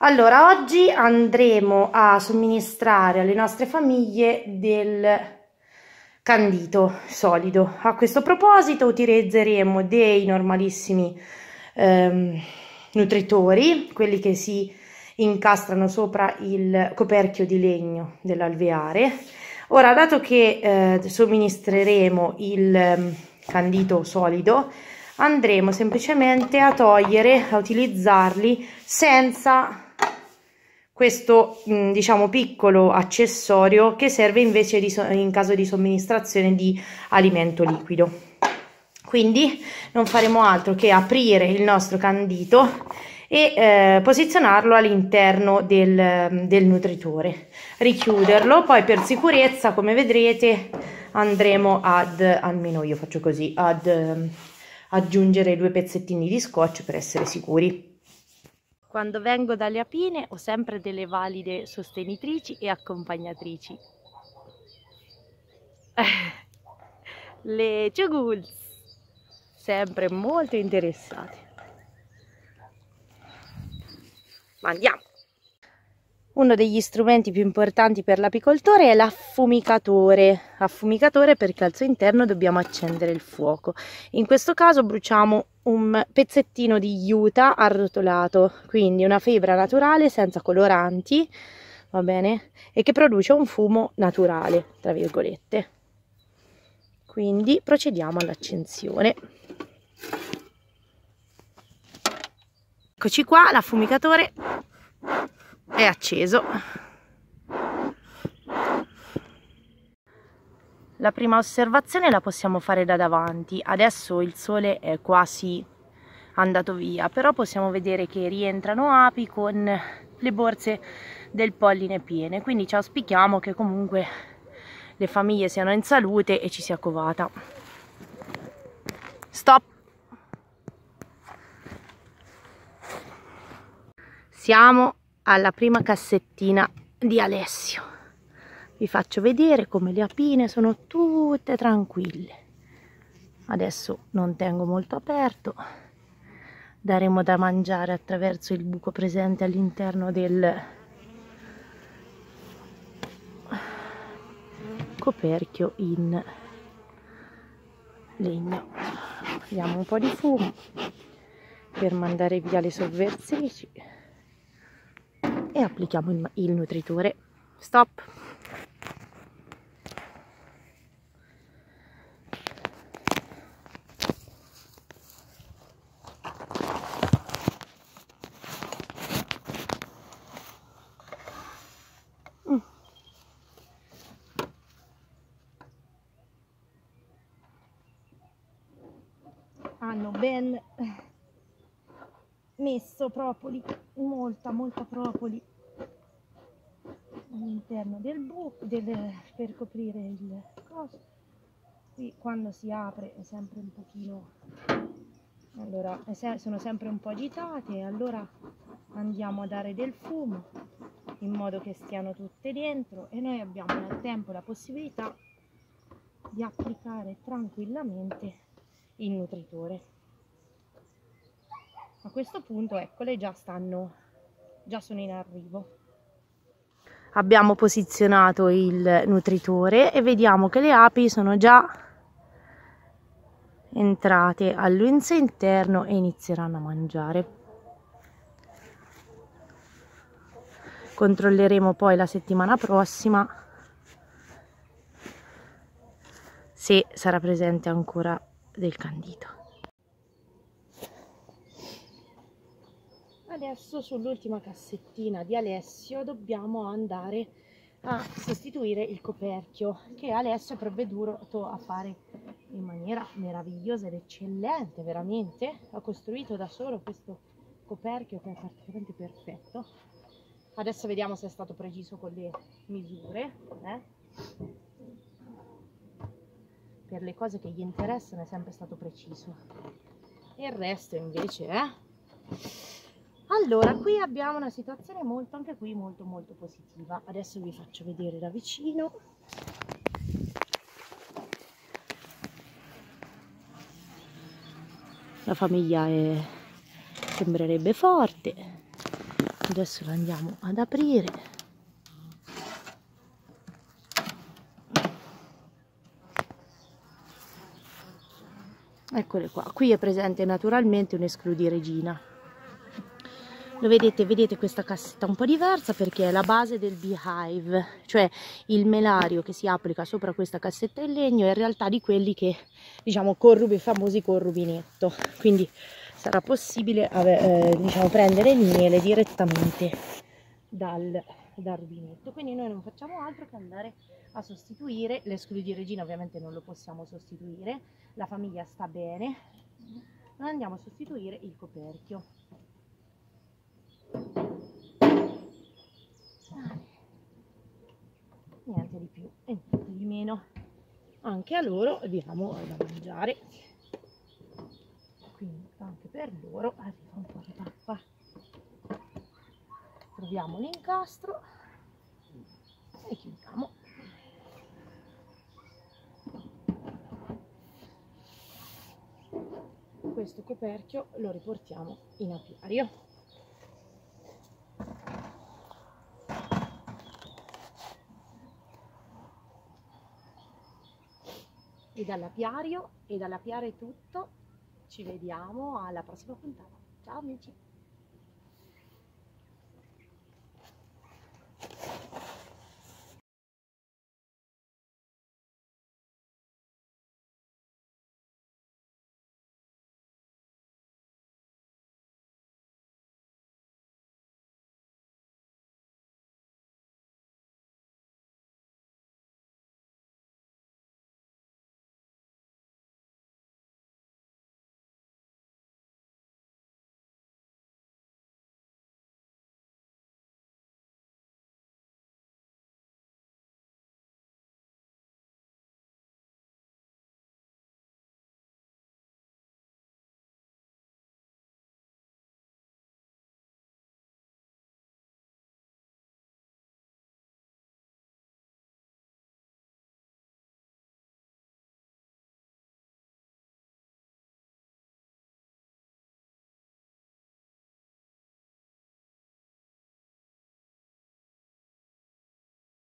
Allora, oggi andremo a somministrare alle nostre famiglie del candito solido. A questo proposito utilizzeremo dei normalissimi ehm, nutritori, quelli che si incastrano sopra il coperchio di legno dell'alveare. Ora, dato che eh, somministreremo il eh, candito solido, andremo semplicemente a togliere, a utilizzarli senza questo diciamo piccolo accessorio che serve invece di, in caso di somministrazione di alimento liquido. Quindi non faremo altro che aprire il nostro candito e eh, posizionarlo all'interno del, del nutritore richiuderlo poi per sicurezza come vedrete andremo ad almeno io faccio così ad aggiungere due pezzettini di scotch per essere sicuri quando vengo dalle apine ho sempre delle valide sostenitrici e accompagnatrici. Le Choguls, sempre molto interessate. Ma andiamo! Uno degli strumenti più importanti per l'apicoltore è l'affumicatore. Affumicatore perché al suo interno dobbiamo accendere il fuoco. In questo caso bruciamo un pezzettino di juta arrotolato, quindi una fibra naturale senza coloranti, va bene? E che produce un fumo naturale, tra virgolette. Quindi procediamo all'accensione. Eccoci qua, l'affumicatore è acceso. La prima osservazione la possiamo fare da davanti. Adesso il sole è quasi andato via però possiamo vedere che rientrano api con le borse del polline piene. Quindi ci auspichiamo che comunque le famiglie siano in salute e ci sia covata. Stop! Siamo alla prima cassettina di Alessio. Vi faccio vedere come le apine sono tutte tranquille. Adesso non tengo molto aperto. Daremo da mangiare attraverso il buco presente all'interno del coperchio in legno. Diamo un po' di fumo per mandare via le sovversici e applichiamo il, il nutritore. Stop messo propoli, molta, molta propoli all'interno del buco per coprire il coso. Qui quando si apre è sempre un pochino, allora sono sempre un po' agitate allora andiamo a dare del fumo in modo che stiano tutte dentro e noi abbiamo nel tempo la possibilità di applicare tranquillamente il nutritore questo punto eccole già stanno già sono in arrivo. Abbiamo posizionato il nutritore e vediamo che le api sono già entrate all'uenzo interno e inizieranno a mangiare. Controlleremo poi la settimana prossima se sarà presente ancora del candito adesso sull'ultima cassettina di Alessio dobbiamo andare a sostituire il coperchio che Alessio è provveduto a fare in maniera meravigliosa ed eccellente veramente ha costruito da solo questo coperchio che è praticamente perfetto adesso vediamo se è stato preciso con le misure eh? per le cose che gli interessano è sempre stato preciso il resto invece eh? Allora qui abbiamo una situazione molto anche qui molto molto positiva. Adesso vi faccio vedere da vicino. La famiglia è, sembrerebbe forte. Adesso lo andiamo ad aprire. Eccole qua. Qui è presente naturalmente un escludi regina lo vedete, vedete questa cassetta un po' diversa perché è la base del beehive, cioè il melario che si applica sopra questa cassetta in legno è in realtà di quelli che, diciamo, corrubi, famosi col rubinetto, quindi sarà possibile eh, diciamo, prendere il miele direttamente dal, dal rubinetto, quindi noi non facciamo altro che andare a sostituire, l'escludio di regina ovviamente non lo possiamo sostituire, la famiglia sta bene, andiamo a sostituire il coperchio niente di più e niente di meno. Anche a loro diamo da mangiare. Quindi anche per loro arriva un po' di pappa. Troviamo l'incastro e chiudiamo. Questo coperchio lo riportiamo in apiario e dall'apiario e dall'apiare tutto. Ci vediamo alla prossima puntata. Ciao amici